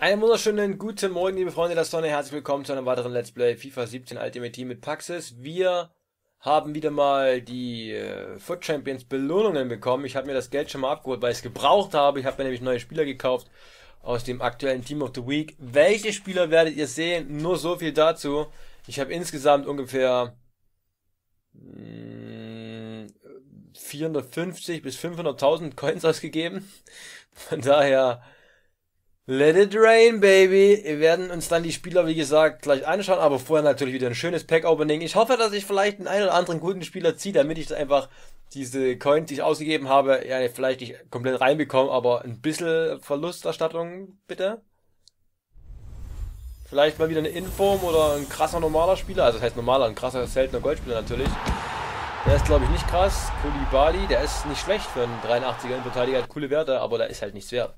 Einen wunderschönen guten Morgen, liebe Freunde der Sonne. Herzlich willkommen zu einem weiteren Let's Play FIFA 17 Ultimate Team mit Paxis. Wir haben wieder mal die äh, Foot Champions Belohnungen bekommen. Ich habe mir das Geld schon mal abgeholt, weil ich es gebraucht habe. Ich habe mir nämlich neue Spieler gekauft aus dem aktuellen Team of the Week. Welche Spieler werdet ihr sehen? Nur so viel dazu. Ich habe insgesamt ungefähr mh, mm, 450 bis 500.000 Coins ausgegeben. Von daher Let it rain, baby. Wir werden uns dann die Spieler, wie gesagt, gleich anschauen, aber vorher natürlich wieder ein schönes Pack-Opening. Ich hoffe, dass ich vielleicht einen einen oder anderen guten Spieler ziehe, damit ich einfach diese Coins, die ich ausgegeben habe, ja, vielleicht nicht komplett reinbekomme, aber ein bisschen Verlusterstattung, bitte. Vielleicht mal wieder eine Inform oder ein krasser normaler Spieler, also das heißt normaler, ein krasser, seltener Goldspieler natürlich. Der ist, glaube ich, nicht krass. Kulibali, der ist nicht schlecht für einen 83er Verteidiger, hat coole Werte, aber der ist halt nichts wert.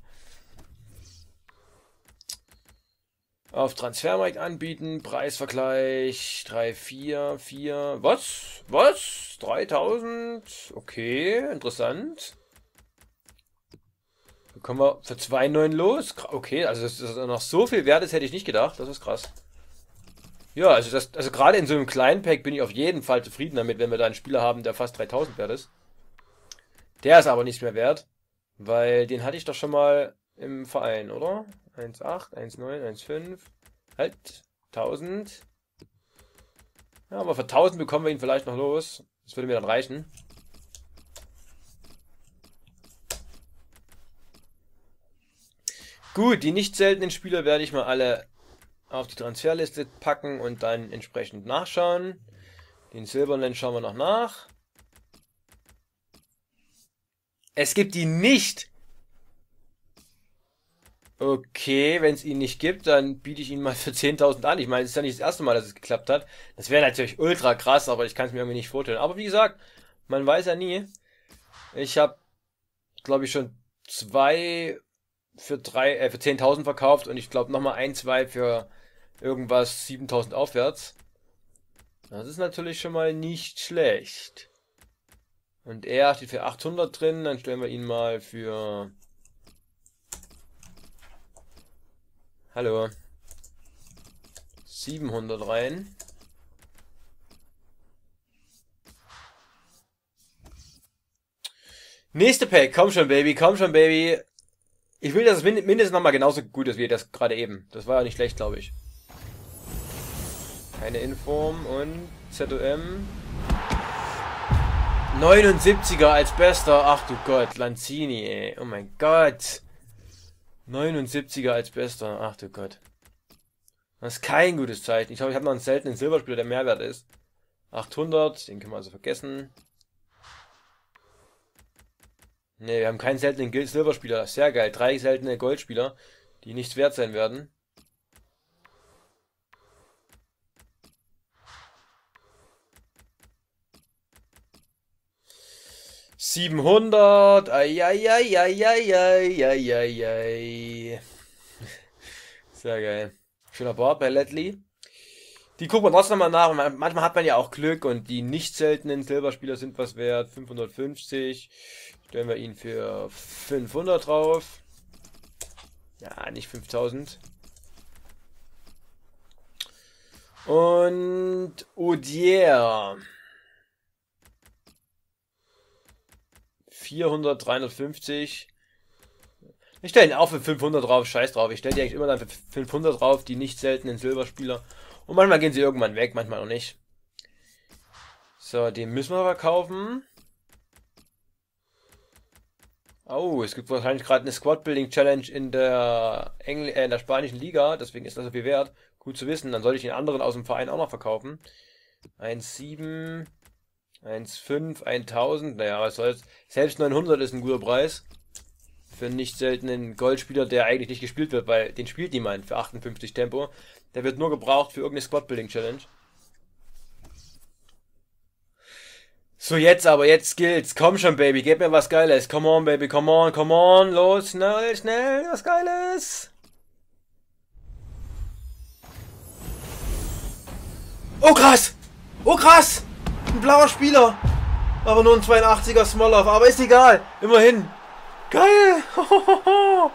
Auf Transfermarkt anbieten, Preisvergleich 3, 4, 4, was? Was? 3000? Okay, interessant. Da kommen wir für 2,9 los. Okay, also das noch so viel wert ist, hätte ich nicht gedacht. Das ist krass. Ja, also das, also gerade in so einem kleinen Pack bin ich auf jeden Fall zufrieden damit, wenn wir da einen Spieler haben, der fast 3000 wert ist. Der ist aber nicht mehr wert, weil den hatte ich doch schon mal im Verein, oder? 1,8, 1,9, 1,5. Halt, 1000. Ja, aber für 1000 bekommen wir ihn vielleicht noch los. Das würde mir dann reichen. Gut, die nicht seltenen Spieler werde ich mal alle auf die Transferliste packen und dann entsprechend nachschauen. Den silbernen schauen wir noch nach. Es gibt die nicht Okay, wenn es ihn nicht gibt, dann biete ich ihn mal für 10.000 an. Ich meine, es ist ja nicht das erste Mal, dass es geklappt hat. Das wäre natürlich ultra krass, aber ich kann es mir irgendwie nicht vorstellen. Aber wie gesagt, man weiß ja nie. Ich habe, glaube ich, schon zwei für drei, äh, für 10.000 verkauft und ich glaube nochmal ein, zwei für irgendwas 7.000 aufwärts. Das ist natürlich schon mal nicht schlecht. Und er steht für 800 drin, dann stellen wir ihn mal für Hallo. 700 rein. Nächste Pack, komm schon, Baby, komm schon, Baby. Ich will, dass es mindestens nochmal genauso gut ist wie das gerade eben. Das war ja nicht schlecht, glaube ich. Keine Inform und ZOM. 79er als bester. Ach du Gott, Lanzini, ey. Oh mein Gott. 79er als bester. Ach du Gott. Das ist kein gutes Zeichen. Ich glaube, ich habe noch einen seltenen Silberspieler, der Mehrwert ist. 800, den können wir also vergessen. Ne, wir haben keinen seltenen Silberspieler. Sehr geil. Drei seltene Goldspieler, die nichts wert sein werden. 700. Eieieiei. Sehr geil. Schöner Board bei Ledley. Die gucken wir trotzdem mal nach. Manchmal hat man ja auch Glück und die nicht seltenen Silberspieler sind was wert. 550. Stellen wir ihn für 500 drauf. Ja, nicht 5000. Und Odier. 400, 350. Ich stelle ihn auch für 500 drauf, scheiß drauf. Ich stelle die eigentlich immer dann für 500 drauf, die nicht seltenen Silberspieler. Und manchmal gehen sie irgendwann weg, manchmal auch nicht. So, den müssen wir aber kaufen. Oh, es gibt wahrscheinlich gerade eine Squad Building Challenge in äh, in der spanischen Liga, deswegen ist das so viel wert. Gut zu wissen, dann sollte ich den anderen aus dem Verein auch noch verkaufen. 1,7. 1,5, 1000, naja, was soll's. Selbst 900 ist ein guter Preis. Für einen nicht seltenen Goldspieler, der eigentlich nicht gespielt wird, weil den spielt niemand für 58 Tempo. Der wird nur gebraucht für irgendeine Squad-Building-Challenge. So, jetzt aber, jetzt Skills. Komm schon, Baby, gib mir was Geiles. Come on, Baby, come on, come on. Los, schnell, schnell, was Geiles. Oh, krass! Oh, krass! Ein blauer Spieler. Aber nur ein 82er Smolov. Aber ist egal. Immerhin. Geil.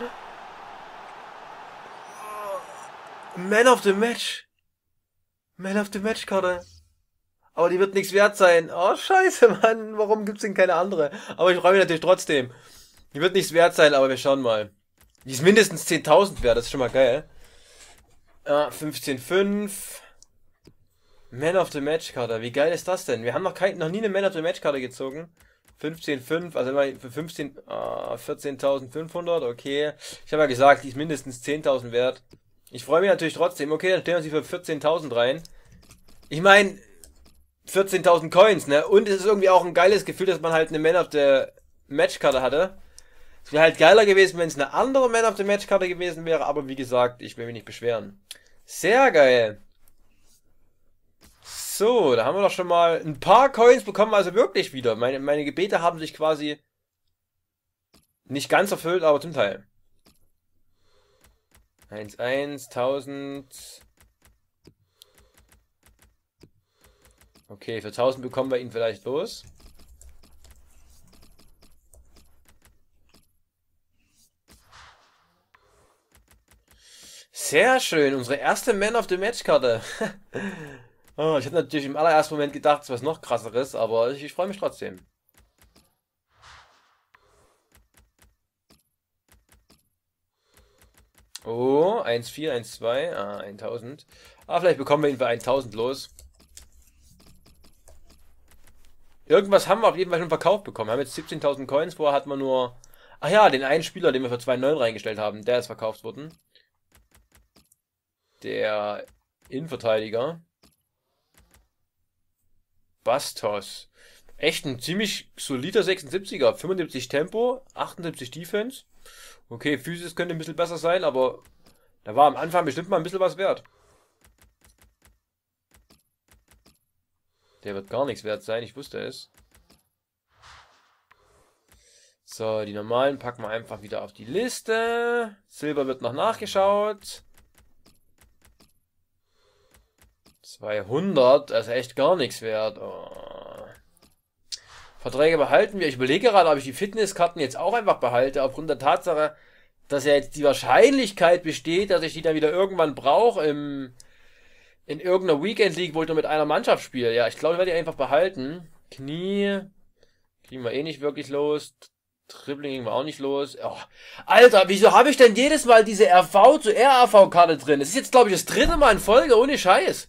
Man of the Match. Man of the Match Karte. Aber die wird nichts wert sein. Oh, scheiße, Mann. Warum gibt's denn keine andere? Aber ich freue mich natürlich trotzdem. Die wird nichts wert sein, aber wir schauen mal. Die ist mindestens 10.000 wert, das ist schon mal geil. Ja, 15,5. Man of the Match Karte. Wie geil ist das denn? Wir haben noch, kein, noch nie eine Man of the Match Karte gezogen. 15,5, also immer für 15, äh, 14.500, okay. Ich habe ja gesagt, die ist mindestens 10.000 wert. Ich freue mich natürlich trotzdem. Okay, dann stellen wir sie für 14.000 rein. Ich meine, 14.000 Coins, ne? Und es ist irgendwie auch ein geiles Gefühl, dass man halt eine Man of the Match Karte hatte. Es wäre halt geiler gewesen, wenn es eine andere Man of the Match Karte gewesen wäre, aber wie gesagt, ich will mich nicht beschweren. Sehr geil. So, da haben wir doch schon mal ein paar Coins bekommen, also wirklich wieder. Meine, meine Gebete haben sich quasi nicht ganz erfüllt, aber zum Teil. 1, 1, 1000. Okay, für 1000 bekommen wir ihn vielleicht los. Sehr schön, unsere erste Man of the Match Karte. oh, ich hätte natürlich im allerersten Moment gedacht, es was noch krasseres, aber ich, ich freue mich trotzdem. Oh, 1,4, 1,2, ah, 1000. Ah, vielleicht bekommen wir ihn für 1000 los. Irgendwas haben wir auf jeden Fall schon verkauft bekommen. Wir haben jetzt 17.000 Coins, vorher hat man nur... Ach ja, den einen Spieler, den wir für 2,9 reingestellt haben, der ist verkauft worden. Der Innenverteidiger. Bastos. Echt ein ziemlich solider 76er. 75 Tempo, 78 Defense. Okay, Physis könnte ein bisschen besser sein, aber da war am Anfang bestimmt mal ein bisschen was wert. Der wird gar nichts wert sein, ich wusste es. So, die normalen packen wir einfach wieder auf die Liste. Silber wird noch nachgeschaut. 200, das ist echt gar nichts wert. Oh. Verträge behalten wir. Ich überlege gerade, ob ich die Fitnesskarten jetzt auch einfach behalte, aufgrund der Tatsache, dass ja jetzt die Wahrscheinlichkeit besteht, dass ich die dann wieder irgendwann brauche im, in irgendeiner Weekend League, wo ich nur mit einer Mannschaft spiele. Ja, ich glaube, ich werde die einfach behalten. Knie kriegen wir eh nicht wirklich los. Dribbling kriegen wir auch nicht los. Oh. Alter, wieso habe ich denn jedes Mal diese RV zu RAV-Karte drin? Das ist jetzt, glaube ich, das dritte Mal in Folge, ohne Scheiß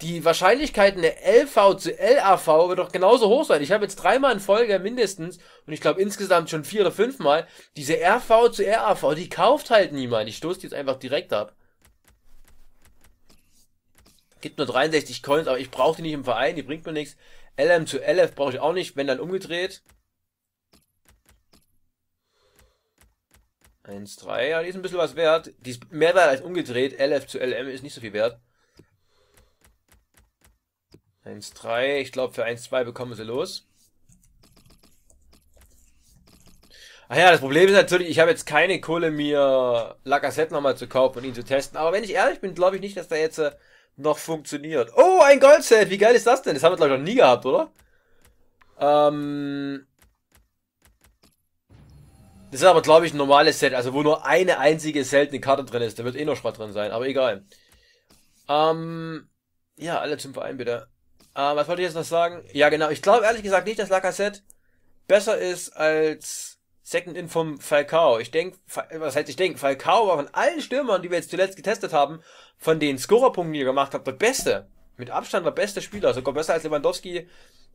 die Wahrscheinlichkeit, eine LV zu LAV wird doch genauso hoch sein. Ich habe jetzt dreimal in Folge mindestens und ich glaube insgesamt schon vier oder fünfmal diese RV zu RAV, die kauft halt niemand. Ich stoße die jetzt einfach direkt ab. Gibt nur 63 Coins, aber ich brauche die nicht im Verein, die bringt mir nichts. LM zu LF brauche ich auch nicht, wenn dann umgedreht. 1,3, ja, die ist ein bisschen was wert. Die ist mehr wert als umgedreht. LF zu LM ist nicht so viel wert. 1,3. Ich glaube, für 1,2 bekommen sie los. Ach ja, das Problem ist natürlich, ich habe jetzt keine Kohle, mir Lacazette nochmal zu kaufen und ihn zu testen. Aber wenn ich ehrlich bin, glaube ich nicht, dass der jetzt äh, noch funktioniert. Oh, ein Goldset! Wie geil ist das denn? Das haben wir, glaube ich, noch nie gehabt, oder? Ähm... Das ist aber, glaube ich, ein normales Set, also wo nur eine einzige seltene Karte drin ist. Da wird eh noch Schrott drin sein, aber egal. Ähm... Ja, alle zum Verein bitte. Äh, was wollte ich jetzt noch sagen? Ja, genau. Ich glaube ehrlich gesagt nicht, dass Lacazette besser ist als Second In vom Falcao. Ich denke, was heißt ich denke, Falcao war von allen Stürmern, die wir jetzt zuletzt getestet haben, von den Scorerpunkten, die er gemacht hat, der beste. Mit Abstand der beste Spieler. Sogar besser als Lewandowski,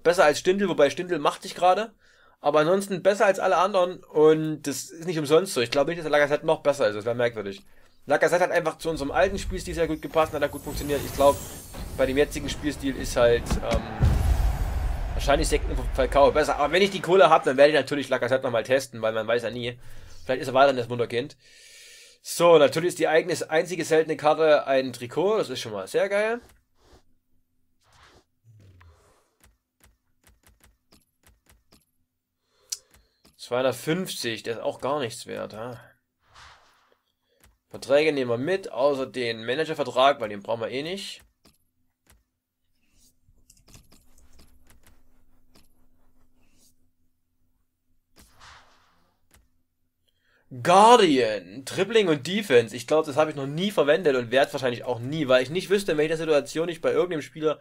besser als Stindl, wobei Stindl macht sich gerade. Aber ansonsten besser als alle anderen und das ist nicht umsonst so. Ich glaube nicht, dass der noch besser ist. Das wäre merkwürdig. Lacazette hat einfach zu unserem alten Spielstil sehr gut gepasst und hat gut funktioniert. Ich glaube, bei dem jetzigen Spielstil ist halt ähm, wahrscheinlich Sekten von Falcao besser. Aber wenn ich die Kohle habe, dann werde ich natürlich Lacazette nochmal testen, weil man weiß ja nie. Vielleicht ist er weiterhin das Wunderkind. So, natürlich ist die eigene, einzige seltene Karte ein Trikot. Das ist schon mal sehr geil. ...250, der ist auch gar nichts wert, ha? Verträge nehmen wir mit, außer den Managervertrag, weil den brauchen wir eh nicht. Guardian, Tripling und Defense. Ich glaube, das habe ich noch nie verwendet und werde wahrscheinlich auch nie, weil ich nicht wüsste, in welcher Situation ich bei irgendeinem Spieler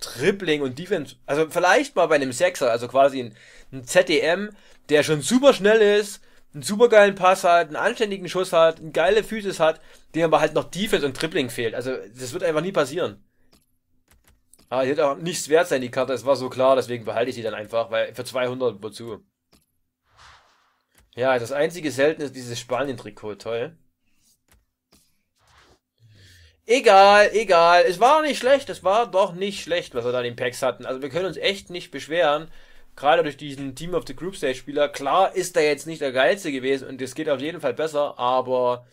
Tripling und Defense, also vielleicht mal bei einem Sechser, also quasi ein, ein ZDM, der schon super schnell ist, einen super geilen Pass hat, einen anständigen Schuss hat, eine geile Physis hat, dem aber halt noch Defense und Tripling fehlt. Also das wird einfach nie passieren. Aber die wird auch nichts wert sein, die Karte, das war so klar, deswegen behalte ich die dann einfach, weil für 200 wozu. Ja, das einzige Seltene ist dieses Spanien-Trikot, toll. Egal, egal. Es war nicht schlecht, es war doch nicht schlecht, was wir da in den Packs hatten. Also wir können uns echt nicht beschweren. Gerade durch diesen Team of the Group Stage Spieler. Klar ist er jetzt nicht der geilste gewesen und es geht auf jeden Fall besser, aber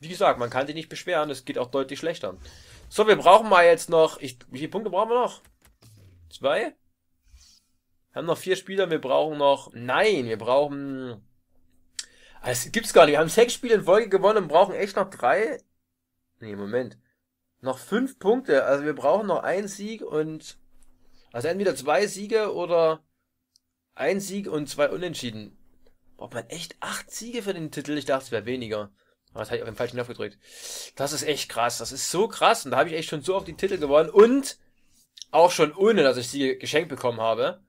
wie gesagt, man kann sich nicht beschweren, es geht auch deutlich schlechter. So, wir brauchen mal jetzt noch, ich, wie viele Punkte brauchen wir noch? Zwei? Wir haben noch vier Spieler, wir brauchen noch, nein, wir brauchen das gibt's gar nicht. Wir haben sechs Spiele in Folge gewonnen und brauchen echt noch drei. Nee, Moment. Noch fünf Punkte. Also wir brauchen noch einen Sieg und. Also entweder zwei Siege oder ein Sieg und zwei Unentschieden. Braucht man echt acht Siege für den Titel? Ich dachte, es wäre weniger. Aber das habe ich auf den falschen Knopf gedrückt. Das ist echt krass. Das ist so krass. Und da habe ich echt schon so oft die Titel gewonnen. Und auch schon ohne, dass ich sie geschenkt bekommen habe.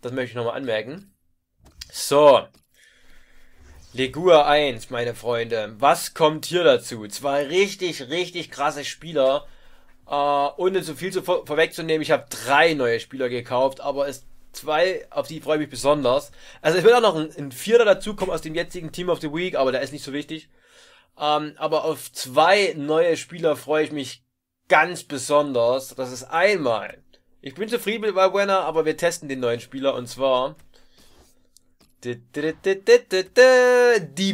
Das möchte ich nochmal anmerken. So. Legur 1, meine Freunde. Was kommt hier dazu? Zwei richtig, richtig krasse Spieler. Äh, ohne zu viel zu vor vorwegzunehmen, ich habe drei neue Spieler gekauft, aber es zwei, auf die freue ich mich besonders. Also es wird auch noch ein, ein Vierter dazukommen aus dem jetzigen Team of the Week, aber der ist nicht so wichtig. Ähm, aber auf zwei neue Spieler freue ich mich ganz besonders. Das ist einmal, ich bin zufrieden mit Valbuena, aber wir testen den neuen Spieler und zwar die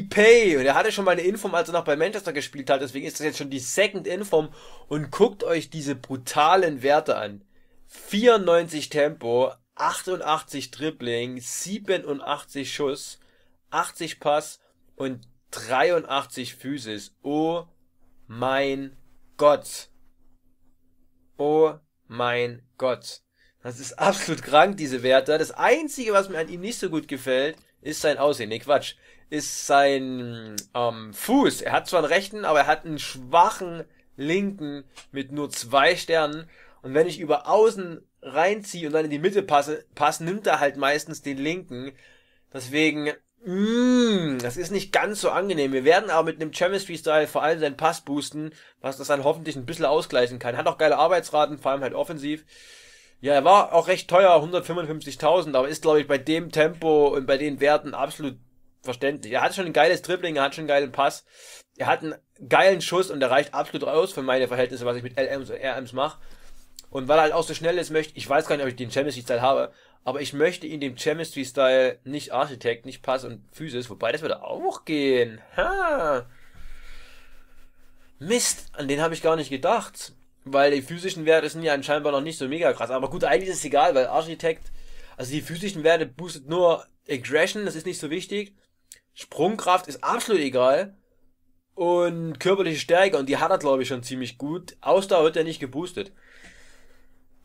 Pay. Und er hatte schon mal eine Inform, als er noch bei Manchester gespielt hat. Deswegen ist das jetzt schon die Second Inform. Und guckt euch diese brutalen Werte an. 94 Tempo, 88 Dribbling, 87 Schuss, 80 Pass und 83 Physis. Oh mein Gott. Oh mein Gott. Das ist absolut krank, diese Werte. Das Einzige, was mir an ihm nicht so gut gefällt, ist sein Aussehen. Nee, Quatsch. Ist sein ähm, Fuß. Er hat zwar einen rechten, aber er hat einen schwachen linken mit nur zwei Sternen. Und wenn ich über außen reinziehe und dann in die Mitte passe, passe nimmt er halt meistens den linken. Deswegen, mm, das ist nicht ganz so angenehm. Wir werden aber mit einem Chemistry-Style vor allem seinen Pass boosten, was das dann hoffentlich ein bisschen ausgleichen kann. Hat auch geile Arbeitsraten, vor allem halt offensiv. Ja, er war auch recht teuer, 155.000, aber ist, glaube ich, bei dem Tempo und bei den Werten absolut verständlich. Er hat schon ein geiles Dribbling, er hat schon einen geilen Pass, er hat einen geilen Schuss und er reicht absolut aus für meine Verhältnisse, was ich mit LMs und RMs mache. Und weil er halt auch so schnell ist, möchte ich weiß gar nicht, ob ich den Chemistry-Style habe, aber ich möchte ihn dem Chemistry-Style nicht Architekt, nicht Pass und Physis, wobei das würde auch gehen. Ha. Mist, an den habe ich gar nicht gedacht. Weil die physischen Werte sind ja anscheinend noch nicht so mega krass. Aber gut, eigentlich ist es egal, weil Architekt, also die physischen Werte boostet nur Aggression, das ist nicht so wichtig. Sprungkraft ist absolut egal. Und körperliche Stärke, und die hat er glaube ich schon ziemlich gut. Ausdauer wird ja nicht geboostet.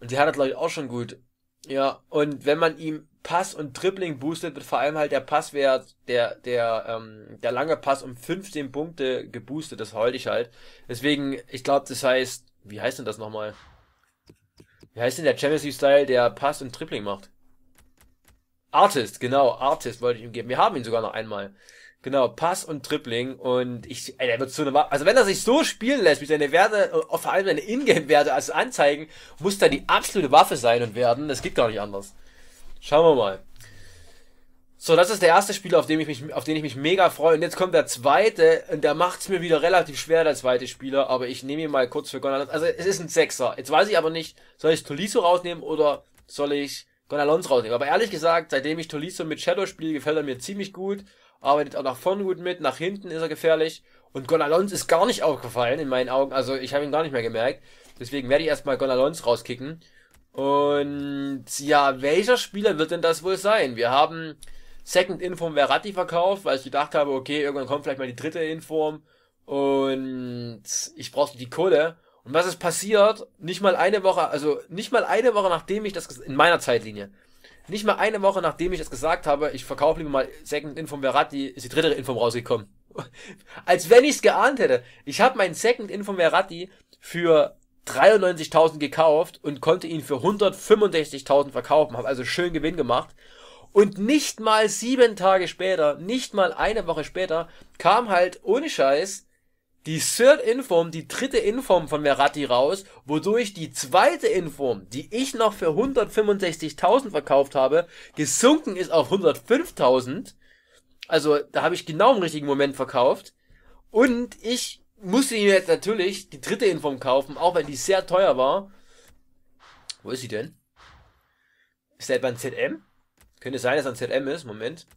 Und die hat er glaube ich auch schon gut. Ja, und wenn man ihm Pass und Dribbling boostet, wird vor allem halt der Passwert, der, der, ähm, der lange Pass um 15 Punkte geboostet, das halte ich halt. Deswegen, ich glaube, das heißt, wie heißt denn das nochmal? Wie heißt denn der Champions League Style, der Pass und Tripling macht? Artist, genau, Artist wollte ich ihm geben. Wir haben ihn sogar noch einmal. Genau, Pass und Tripling und ich, ey, der wird so eine, also wenn er sich so spielen lässt, wie seine Werte, äh, vor allem seine Ingame-Werte als anzeigen, muss da die absolute Waffe sein und werden. Das geht gar nicht anders. Schauen wir mal. So, das ist der erste Spieler, auf den ich mich, auf den ich mich mega freue. Und jetzt kommt der zweite, und der macht es mir wieder relativ schwer, der zweite Spieler, aber ich nehme ihn mal kurz für Gonalons. Also, es ist ein Sechser. Jetzt weiß ich aber nicht, soll ich Tolisso rausnehmen oder soll ich Gonalons rausnehmen? Aber ehrlich gesagt, seitdem ich Tolisso mit Shadow spiele, gefällt er mir ziemlich gut. Arbeitet auch nach vorne gut mit, nach hinten ist er gefährlich. Und Gonalons ist gar nicht aufgefallen in meinen Augen. Also, ich habe ihn gar nicht mehr gemerkt. Deswegen werde ich erstmal Gonalons rauskicken. Und ja, welcher Spieler wird denn das wohl sein? Wir haben Second Inform Verratti verkauft, weil ich gedacht habe, okay, irgendwann kommt vielleicht mal die dritte Inform und ich brauchte die Kohle. Und was ist passiert? Nicht mal eine Woche, also nicht mal eine Woche nachdem ich das in meiner Zeitlinie, nicht mal eine Woche nachdem ich das gesagt habe, ich verkaufe lieber mal Second In vom Verratti, ist die dritte Info rausgekommen. Als wenn ich es geahnt hätte. Ich habe meinen Second In vom Verratti für 93.000 gekauft und konnte ihn für 165.000 verkaufen, habe also schön Gewinn gemacht. Und nicht mal sieben Tage später, nicht mal eine Woche später, kam halt ohne Scheiß die Third Inform, die dritte Inform von Verratti raus, wodurch die zweite Inform, die ich noch für 165.000 verkauft habe, gesunken ist auf 105.000. Also da habe ich genau im richtigen Moment verkauft. Und ich musste mir jetzt natürlich die dritte Inform kaufen, auch wenn die sehr teuer war. Wo ist sie denn? Ist der etwa ein ZM? Könnte sein, dass er ein ZM ist. Moment.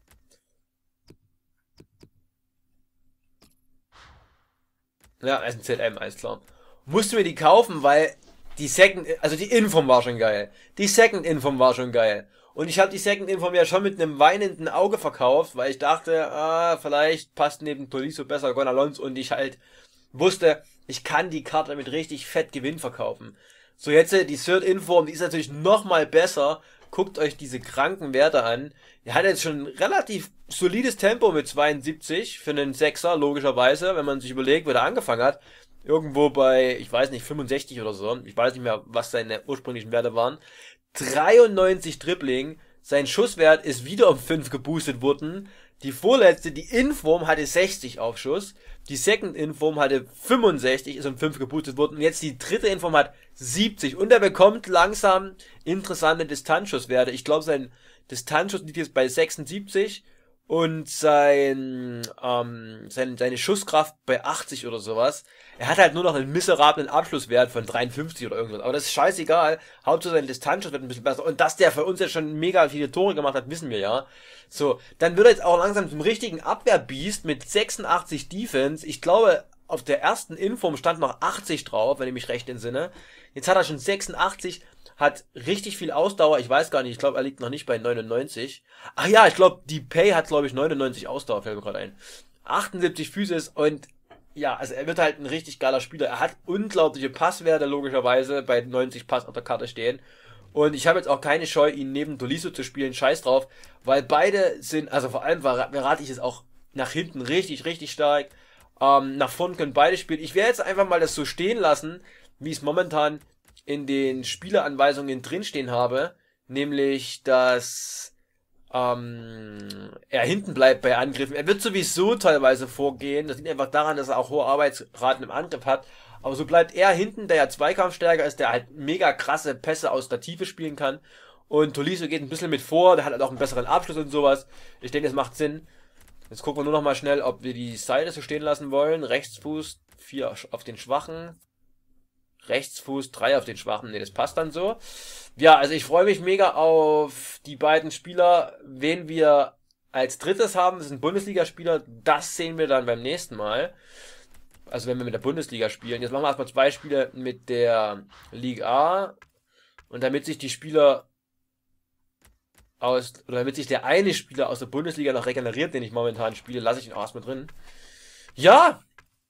Ja, ist ein ZM, alles klar. Musste mir die kaufen, weil die Second, also die Inform war schon geil. Die Second Inform war schon geil. Und ich habe die Second Inform ja schon mit einem weinenden Auge verkauft, weil ich dachte, ah, vielleicht passt neben Tolisso besser Gonalons und ich halt wusste, ich kann die Karte mit richtig fett Gewinn verkaufen. So jetzt äh, die Third Inform, die ist natürlich noch mal besser. Guckt euch diese kranken Werte an. Er hat jetzt schon relativ solides Tempo mit 72 für einen Sechser, logischerweise, wenn man sich überlegt, wo er angefangen hat. Irgendwo bei, ich weiß nicht, 65 oder so. Ich weiß nicht mehr, was seine ursprünglichen Werte waren. 93 Dribbling. Sein Schusswert ist wieder um 5 geboostet worden. Die vorletzte, die Inform, hatte 60 Aufschuss. Die Second Inform hatte 65, ist um 5 geboostet worden. Und jetzt die dritte Inform hat 70. Und er bekommt langsam interessante Distanzschusswerte. Ich glaube, sein Distanzschuss liegt jetzt bei 76 und sein, ähm, sein, seine Schusskraft bei 80 oder sowas. Er hat halt nur noch einen miserablen Abschlusswert von 53 oder irgendwas. Aber das ist scheißegal. Hauptsache sein Distanzschuss wird ein bisschen besser. Und dass der für uns jetzt schon mega viele Tore gemacht hat, wissen wir ja. So, dann wird er jetzt auch langsam zum richtigen Abwehrbeast mit 86 Defense. Ich glaube, auf der ersten Inform stand noch 80 drauf, wenn ich mich recht entsinne. Jetzt hat er schon 86 hat richtig viel Ausdauer. Ich weiß gar nicht, ich glaube, er liegt noch nicht bei 99. Ach ja, ich glaube, die Pay hat, glaube ich, 99 Ausdauer, fällt mir gerade ein. 78 Physis und ja, also er wird halt ein richtig geiler Spieler. Er hat unglaubliche Passwerte, logischerweise, bei 90 Pass auf der Karte stehen. Und ich habe jetzt auch keine Scheu, ihn neben Doliso zu spielen, scheiß drauf, weil beide sind, also vor allem Verrate ich es auch nach hinten richtig, richtig stark. Ähm, nach vorn können beide spielen. Ich werde jetzt einfach mal das so stehen lassen, wie es momentan in den Spieleranweisungen drinstehen habe, nämlich dass ähm, er hinten bleibt bei Angriffen. Er wird sowieso teilweise vorgehen. Das liegt einfach daran, dass er auch hohe Arbeitsraten im Angriff hat. Aber so bleibt er hinten, der ja Zweikampfstärker ist, der halt mega krasse Pässe aus der Tiefe spielen kann. Und Tolisso geht ein bisschen mit vor, der hat halt auch einen besseren Abschluss und sowas. Ich denke, das macht Sinn. Jetzt gucken wir nur noch mal schnell, ob wir die Seite so stehen lassen wollen. Rechtsfuß, 4 auf den Schwachen. Rechtsfuß, 3 auf den Schwachen. Ne, das passt dann so. Ja, also ich freue mich mega auf die beiden Spieler. Wen wir als drittes haben, das sind Bundesligaspieler. Das sehen wir dann beim nächsten Mal. Also wenn wir mit der Bundesliga spielen. Jetzt machen wir erstmal zwei Spiele mit der Liga A. Und damit sich die Spieler aus, oder damit sich der eine Spieler aus der Bundesliga noch regeneriert, den ich momentan spiele, lasse ich ihn auch erstmal drin. Ja,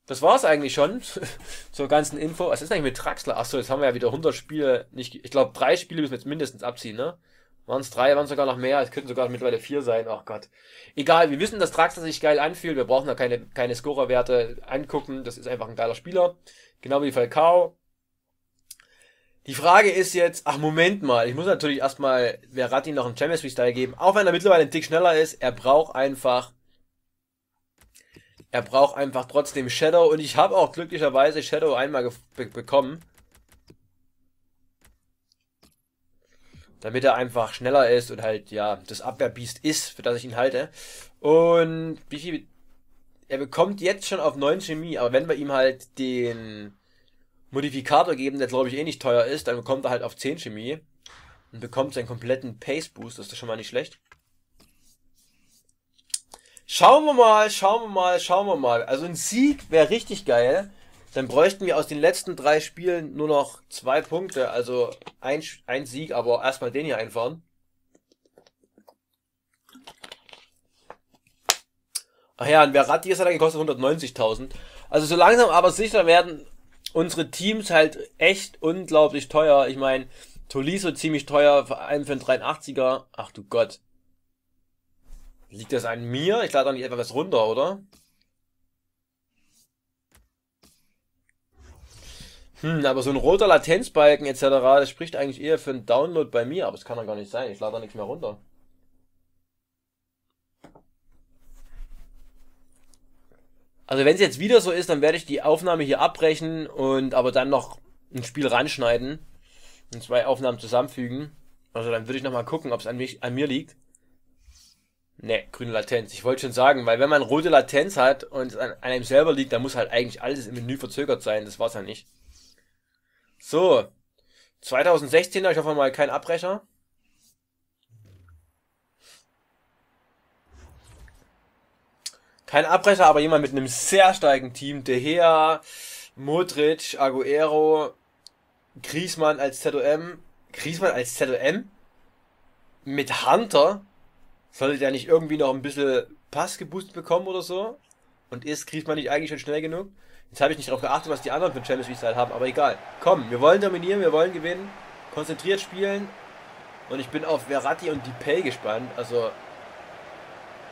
das war's eigentlich schon zur ganzen Info. Was ist eigentlich mit Traxler? Achso, jetzt haben wir ja wieder 100 Spiele, nicht, ich glaube drei Spiele müssen wir jetzt mindestens abziehen, ne? Waren es drei, waren sogar noch mehr, es könnten sogar mittlerweile vier sein, ach Gott. Egal, wir wissen, dass Traxler sich geil anfühlt, wir brauchen da keine, keine Scorerwerte angucken, das ist einfach ein geiler Spieler. Genau wie Falcao. Die Frage ist jetzt, ach Moment mal, ich muss natürlich erstmal Verratti noch einen Champions League Style geben, auch wenn er mittlerweile ein Tick schneller ist, er braucht einfach er braucht einfach trotzdem Shadow und ich habe auch glücklicherweise Shadow einmal be bekommen. Damit er einfach schneller ist und halt, ja, das Abwehrbiest ist, für das ich ihn halte. Und wie viel... Er bekommt jetzt schon auf 9 Chemie, aber wenn wir ihm halt den Modifikator geben, der glaube ich eh nicht teuer ist, dann bekommt er halt auf 10 Chemie und bekommt seinen kompletten Pace Boost, das ist schon mal nicht schlecht. Schauen wir mal, schauen wir mal, schauen wir mal. Also ein Sieg wäre richtig geil. Dann bräuchten wir aus den letzten drei Spielen nur noch zwei Punkte. Also ein, ein Sieg, aber erstmal den hier einfahren. Ach ja, ein Verratti ist halt gekostet 190.000. Also so langsam aber sicher werden unsere Teams halt echt unglaublich teuer. Ich meine, Toliso ziemlich teuer, vor allem für einen 83er. Ach du Gott. Liegt das an mir? Ich lade doch nicht etwa was runter, oder? Hm, aber so ein roter Latenzbalken etc., das spricht eigentlich eher für einen Download bei mir, aber es kann doch gar nicht sein. Ich lade da nichts mehr runter. Also wenn es jetzt wieder so ist, dann werde ich die Aufnahme hier abbrechen und aber dann noch ein Spiel ranschneiden und zwei Aufnahmen zusammenfügen. Also dann würde ich nochmal gucken, ob es an, an mir liegt. Ne, grüne Latenz. Ich wollte schon sagen, weil wenn man rote Latenz hat und es an, einem selber liegt, dann muss halt eigentlich alles im Menü verzögert sein. Das war's ja nicht. So. 2016er, ich hoffe mal kein Abbrecher. Kein Abbrecher, aber jemand mit einem sehr starken Team. De Gea, Modric, Aguero, Griezmann als ZOM. Griezmann als ZOM? Mit Hunter? Sollte der nicht irgendwie noch ein bisschen Pass geboostet bekommen oder so? Und ist Griezmann nicht eigentlich schon schnell genug? Jetzt habe ich nicht darauf geachtet, was die anderen für Champions League haben, aber egal. Komm, wir wollen dominieren, wir wollen gewinnen. Konzentriert spielen. Und ich bin auf Verratti und Depay gespannt. Also,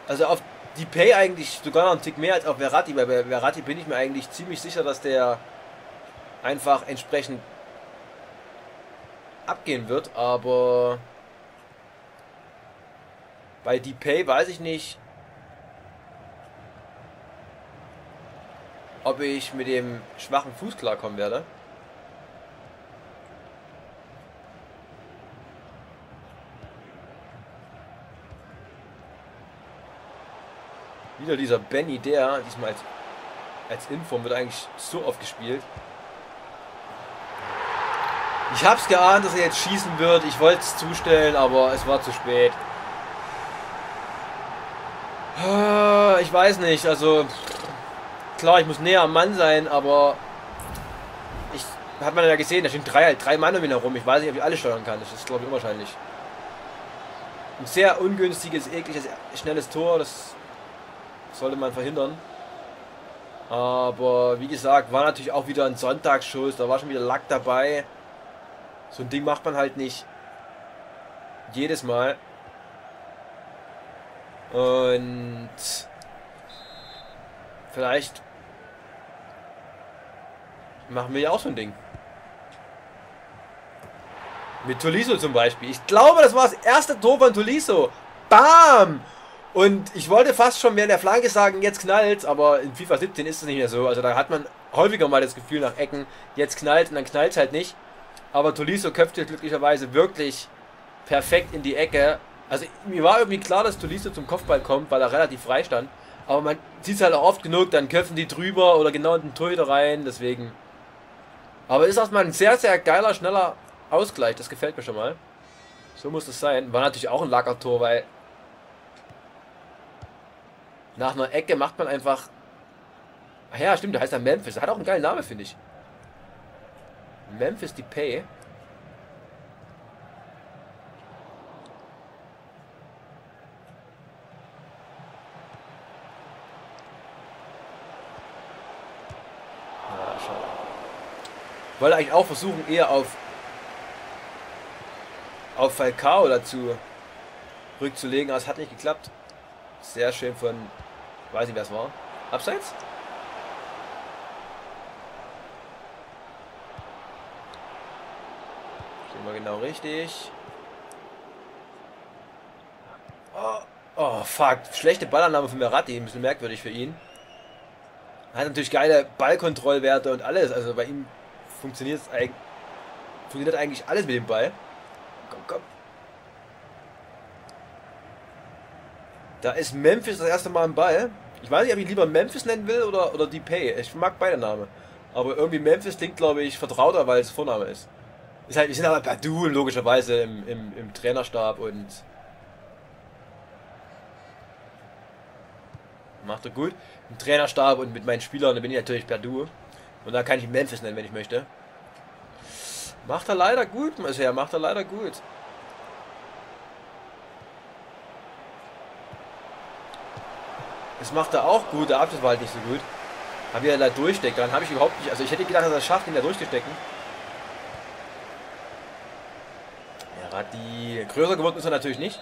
also auf Depay eigentlich sogar noch einen Tick mehr als auf Verratti. Weil bei Verratti bin ich mir eigentlich ziemlich sicher, dass der einfach entsprechend abgehen wird. Aber bei Depay weiß ich nicht, ob ich mit dem schwachen Fuß klarkommen werde. Wieder dieser Benny der, diesmal als, als Inform, wird eigentlich so oft gespielt. Ich hab's geahnt, dass er jetzt schießen wird. Ich wollte es zustellen, aber es war zu spät. Ah, ich weiß nicht, also klar, ich muss näher am Mann sein, aber ich hat man ja gesehen, da stehen drei, drei Mann um ihn herum. Ich weiß nicht, ob ich alle steuern kann. Das ist, glaube ich, unwahrscheinlich. Ein sehr ungünstiges, ekliges, schnelles Tor, das sollte man verhindern. Aber wie gesagt, war natürlich auch wieder ein Sonntagsschuss, da war schon wieder Lack dabei. So ein Ding macht man halt nicht jedes Mal. Und vielleicht Machen wir ja auch so ein Ding. Mit Tolisso zum Beispiel. Ich glaube, das war das erste Tor von Tolisso. Bam! Und ich wollte fast schon während der Flanke sagen, jetzt knallt, aber in FIFA 17 ist es nicht mehr so. Also da hat man häufiger mal das Gefühl nach Ecken, jetzt knallt und dann knallt es halt nicht. Aber Tolisso köpfte glücklicherweise wirklich perfekt in die Ecke. Also mir war irgendwie klar, dass Tolisso zum Kopfball kommt, weil er relativ frei stand. Aber man sieht es halt auch oft genug, dann köpfen die drüber oder genau in den Torhüter rein, deswegen aber ist erstmal ein sehr, sehr geiler, schneller Ausgleich. Das gefällt mir schon mal. So muss es sein. War natürlich auch ein Lackertor, weil nach einer Ecke macht man einfach... Ach ja, stimmt, der heißt ja Memphis. Der hat auch einen geilen Namen, finde ich. Memphis Depay. Wollte eigentlich auch versuchen, eher auf auf Falcao dazu rückzulegen, aber es hat nicht geklappt. Sehr schön von, weiß nicht wer es war. Abseits? Stehen wir genau richtig. Oh, oh, fuck. Schlechte Ballannahme von Meratti, ein bisschen merkwürdig für ihn. Hat natürlich geile Ballkontrollwerte und alles. Also bei ihm funktioniert eigentlich, funktioniert eigentlich alles mit dem Ball. Komm, komm. Da ist Memphis das erste Mal im Ball. Ich weiß nicht, ob ich lieber Memphis nennen will oder, oder Pay. Ich mag beide Namen. Aber irgendwie Memphis klingt, glaube ich, vertrauter, weil es Vorname ist. ist halt, wir sind aber per Du logischerweise im, im, im Trainerstab und macht er gut. Im Trainerstab und mit meinen Spielern, da bin ich natürlich per Du. Und da kann ich Memphis nennen, wenn ich möchte. Macht er leider gut, bisher. Macht er leider gut. Das macht er auch gut. Der Abschluss war halt nicht so gut. Wie er da durchsteckt, dann habe ich überhaupt nicht. Also ich hätte gedacht, dass er schafft, ihn da durchzustecken. Verratti. Größer geworden ist er natürlich nicht.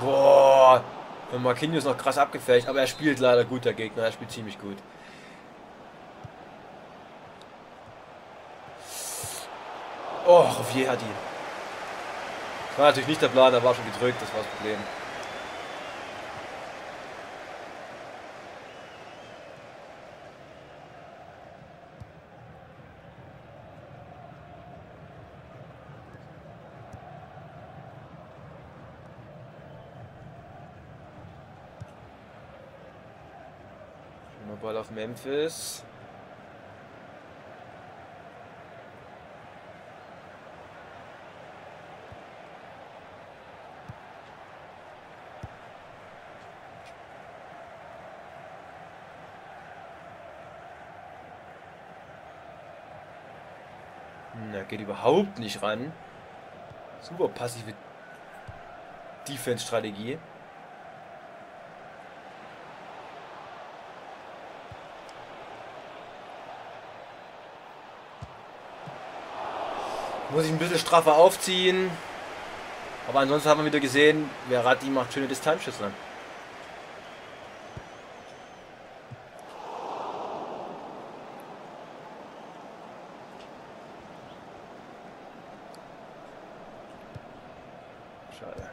Boah. Und Marquinhos noch krass abgefälscht, aber er spielt leider gut, der Gegner. Er spielt ziemlich gut. Oh, Rovier hat ihn. Das war natürlich nicht der Plan, er war schon gedrückt, das war das Problem. Ball auf Memphis. Na, geht überhaupt nicht ran. Super passive Defense-Strategie. Muss ich ein bisschen straffer aufziehen. Aber ansonsten haben wir wieder gesehen, Verratti macht schöne Distanzschüsse. Schade.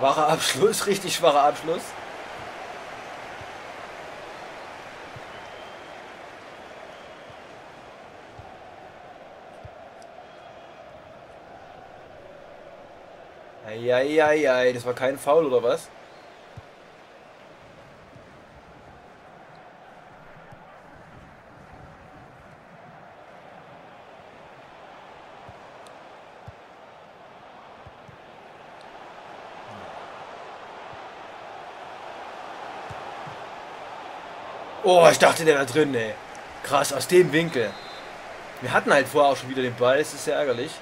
Schwacher Abschluss, richtig schwacher Abschluss. Eieiei, das war kein Foul oder was? Oh, ich dachte, der wäre drin, ey. Krass, aus dem Winkel. Wir hatten halt vorher auch schon wieder den Ball, das ist sehr ärgerlich.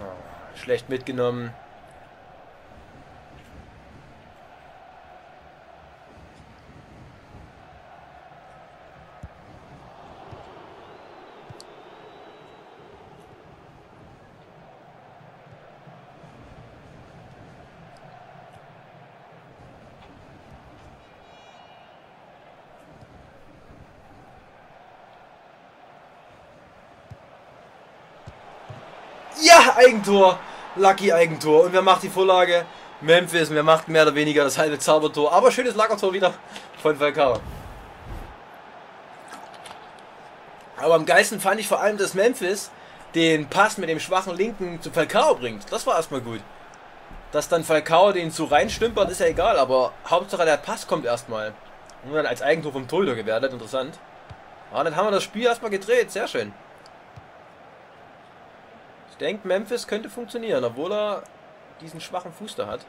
Oh, schlecht mitgenommen. Ja, Eigentor. Lucky Eigentor. Und wer macht die Vorlage? Memphis. Wer macht mehr oder weniger das halbe Zaubertor. Aber schönes Lackertor wieder von Falcao. Aber am geilsten fand ich vor allem, dass Memphis den Pass mit dem schwachen Linken zu Falcao bringt. Das war erstmal gut. Dass dann Falcao den zu reinstümpert, ist ja egal, aber Hauptsache der Pass kommt erstmal. Und dann als Eigentor vom Torhüter gewertet, interessant. Aber dann haben wir das Spiel erstmal gedreht, sehr schön. Ich denke, Memphis könnte funktionieren, obwohl er diesen schwachen Fuß da hat.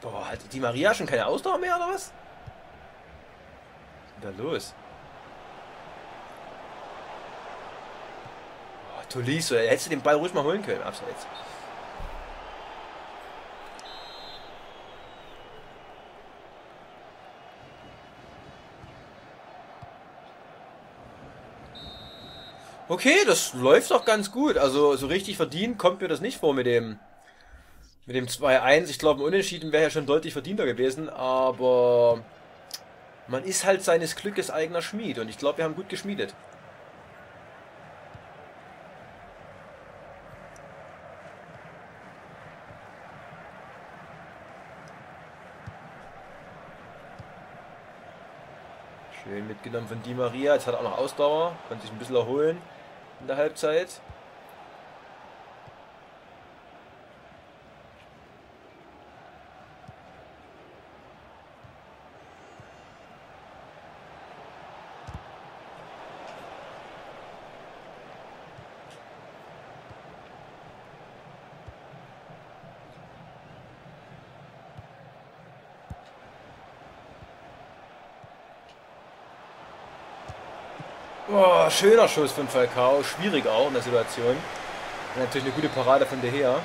Boah, hat die Maria schon keine Ausdauer mehr oder was? Was ist denn da los? Tolisso, hättest du den Ball ruhig mal holen können, abseits. Okay, das läuft doch ganz gut. Also so richtig verdient kommt mir das nicht vor mit dem mit dem 2-1. Ich glaube, ein Unentschieden wäre ja schon deutlich verdienter gewesen, aber man ist halt seines Glückes eigener Schmied und ich glaube, wir haben gut geschmiedet. Mitgenommen von Di Maria. Jetzt hat er auch noch Ausdauer. Kann sich ein bisschen erholen in der Halbzeit. Schöner Schuss von Falcao. Schwierig auch in der Situation. Und natürlich eine gute Parade von De Gea.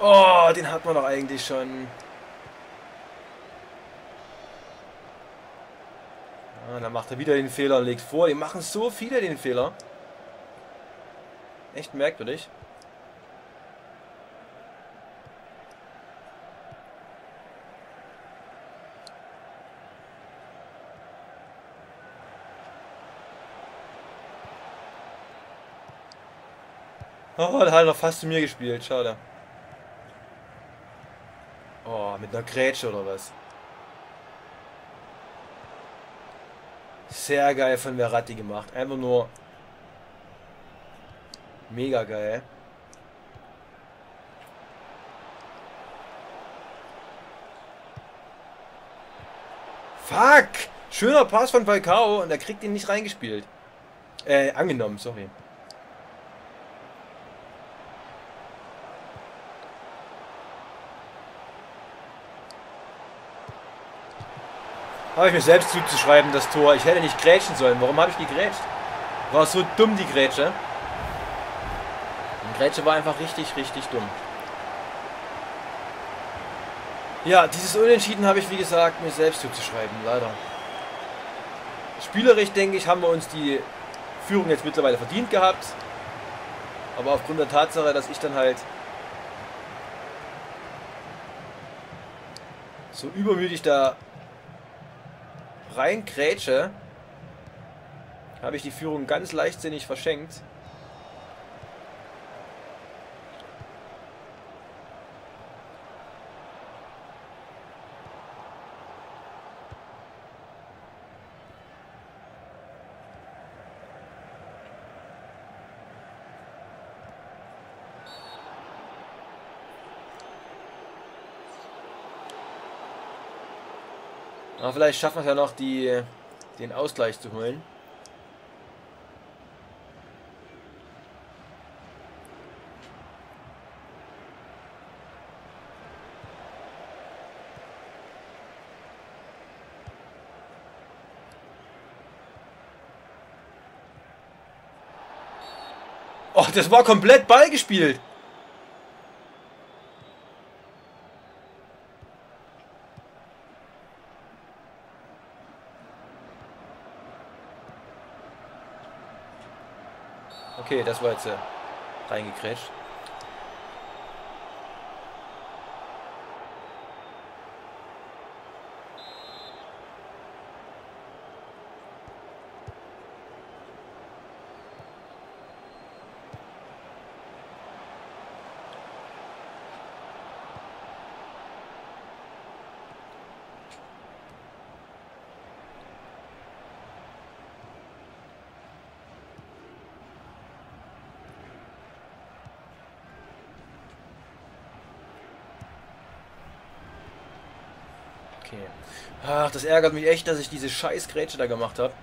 Oh, den hat man doch eigentlich schon. Ah, dann macht er wieder den Fehler und legt vor. Die machen so viele den Fehler. Echt merkwürdig. Oh, der hat noch fast zu mir gespielt. Schade. Oh, mit einer Grätsche oder was? Sehr geil von Verratti gemacht. Einfach nur mega geil. Fuck! Schöner Pass von Falcao und er kriegt ihn nicht reingespielt. Äh, angenommen, sorry. Habe ich mir selbst zuzuschreiben, das Tor. Ich hätte nicht grätschen sollen. Warum habe ich gegrätscht? War so dumm, die Grätsche. Die Grätsche war einfach richtig, richtig dumm. Ja, dieses Unentschieden habe ich, wie gesagt, mir selbst zuzuschreiben. Leider. Spielerisch, denke ich, haben wir uns die Führung jetzt mittlerweile verdient gehabt. Aber aufgrund der Tatsache, dass ich dann halt so übermütig da rein Grätsche habe ich die Führung ganz leichtsinnig verschenkt. Aber vielleicht schaffen wir es ja noch, die, den Ausgleich zu holen. Oh, das war komplett Ball. Okay, das war jetzt äh, reingecrasht. Okay. Ach, das ärgert mich echt, dass ich diese scheiß Grätsche da gemacht habe.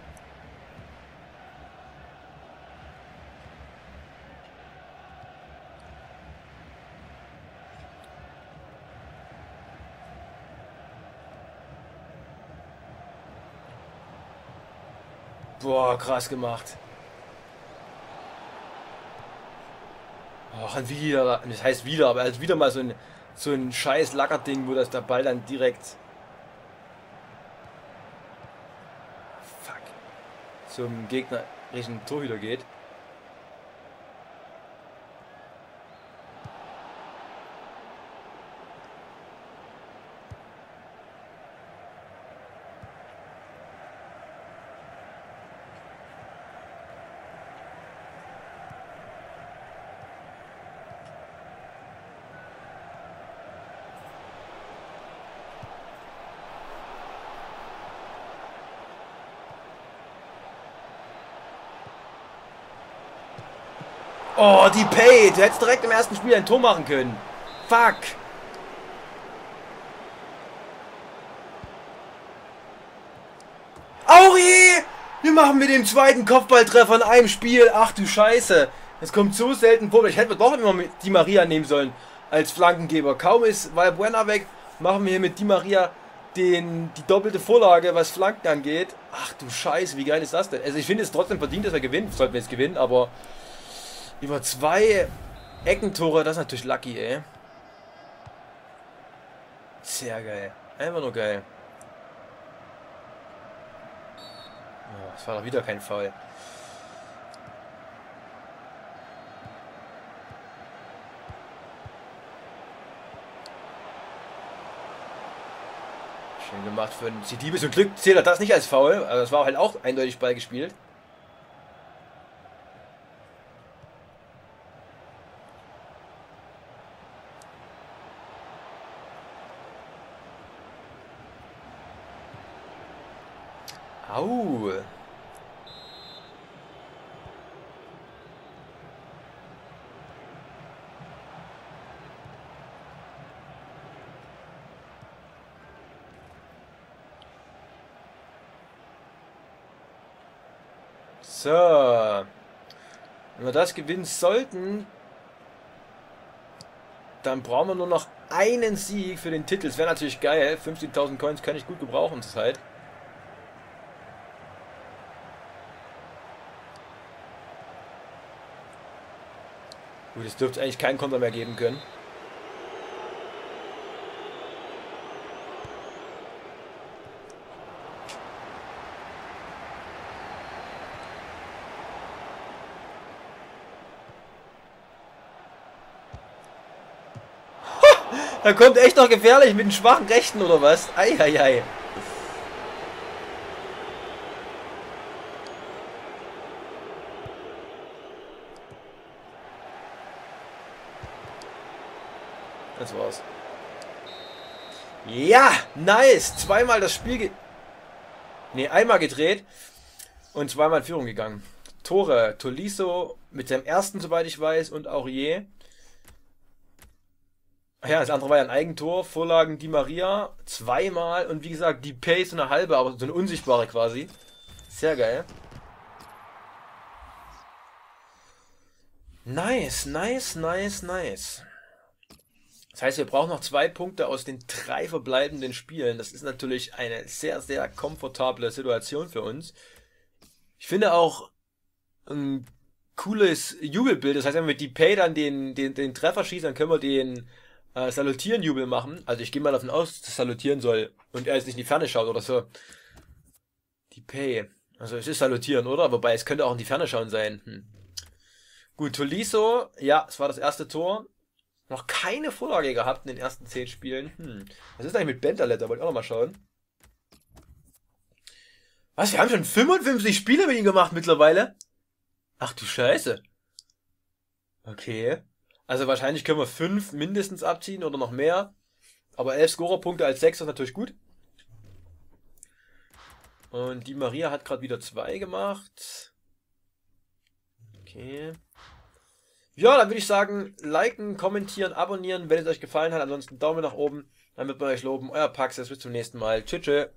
Boah, krass gemacht. Och, wieder, das heißt wieder, aber also wieder mal so ein, so ein scheiß Lackerding, wo das der Ball dann direkt zum gegnerischen Torhüter geht. Oh, die Pay. Du hättest direkt im ersten Spiel ein Tor machen können. Fuck. Auri! Wir machen mit dem zweiten Kopfballtreffer in einem Spiel. Ach du Scheiße. Das kommt so selten vor. Ich hätte doch immer die Maria nehmen sollen als Flankengeber. Kaum ist Valbuena weg, machen wir hier mit Di Maria den, die doppelte Vorlage, was Flanken angeht. Ach du Scheiße, wie geil ist das denn? Also ich finde es trotzdem verdient, dass wir gewinnen, sollten wir jetzt gewinnen, aber über zwei Eckentore, das ist natürlich lucky, ey. Sehr geil. Einfach nur geil. Oh, das war doch wieder kein Foul. Schön gemacht für den CD. Zum Glück zählt er das nicht als Foul. Also das war halt auch eindeutig Ball gespielt. Au. So. Wenn wir das gewinnen sollten, dann brauchen wir nur noch einen Sieg für den Titel. Das wäre natürlich geil. 15.000 Coins kann ich gut gebrauchen zurzeit. Gut, es dürfte eigentlich keinen Konter mehr geben können. Da kommt echt noch gefährlich mit den schwachen Rechten oder was? Eieiei. Das war's. Ja, nice. Zweimal das Spiel ge Ne, einmal gedreht und zweimal in Führung gegangen. Tore, Tolisso mit seinem ersten, soweit ich weiß, und Aurier. Ja, das andere war ja ein Eigentor, Vorlagen Di Maria, zweimal und wie gesagt, die Pace eine halbe, aber so eine unsichtbare quasi. Sehr geil. Nice, nice, nice, nice. Das heißt, wir brauchen noch zwei Punkte aus den drei verbleibenden Spielen. Das ist natürlich eine sehr, sehr komfortable Situation für uns. Ich finde auch ein cooles Jubelbild. Das heißt, wenn wir die Pay dann den, den, den Treffer schießen, dann können wir den äh, Salutieren-Jubel machen. Also ich gehe mal davon aus, dass salutieren soll und er jetzt nicht in die Ferne schaut oder so. Die Pay. Also es ist Salutieren, oder? Wobei es könnte auch in die Ferne schauen sein. Hm. Gut, Tolisso, ja, es war das erste Tor. Noch keine Vorlage gehabt in den ersten 10 Spielen. Hm. Was ist eigentlich mit Bentaletta? Wollte ich auch noch mal schauen. Was? Wir haben schon 55 Spiele mit ihm gemacht mittlerweile? Ach du Scheiße. Okay. Also wahrscheinlich können wir 5 mindestens abziehen oder noch mehr. Aber 11 Scorerpunkte als 6 ist natürlich gut. Und die Maria hat gerade wieder 2 gemacht. Okay. Ja, dann würde ich sagen, liken, kommentieren, abonnieren, wenn es euch gefallen hat. Ansonsten Daumen nach oben, damit wir euch loben. Euer Paxis, bis zum nächsten Mal. Tschüss. tschüss.